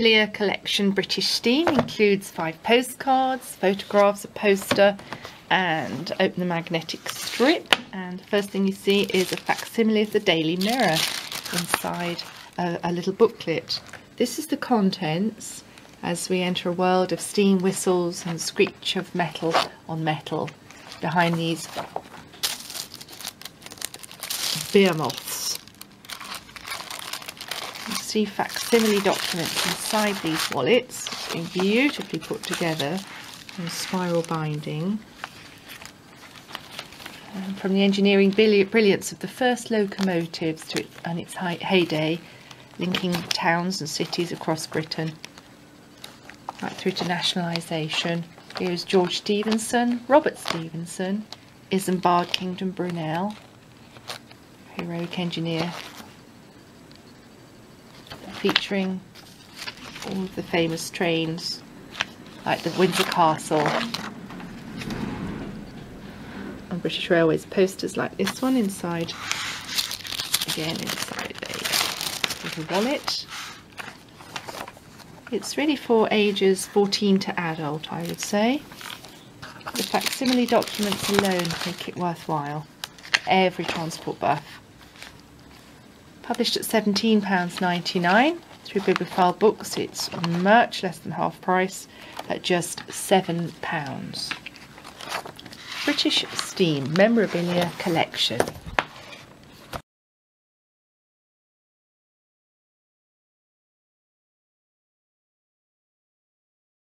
Memorabilia collection British Steam includes five postcards, photographs, a poster, and open the magnetic strip. And the first thing you see is a facsimile of the Daily Mirror inside a, a little booklet. This is the contents as we enter a world of steam whistles and screech of metal on metal behind these behemoths. You see facsimile documents inside these wallets, beautifully put together in spiral binding. And from the engineering brilliance of the first locomotives to and its heyday, linking towns and cities across Britain, right through to nationalisation. Here's George Stephenson, Robert Stephenson, Isambard Kingdom Brunel, heroic engineer, featuring all of the famous trains like the Windsor Castle. And British Railways posters like this one inside. Again inside a little wallet. It's really for ages 14 to adult I would say. The facsimile documents alone make it worthwhile. Every transport buff Published at £17.99 through Bibliophile Books. It's much less than half price at just £7. British Steam Memorabilia Collection.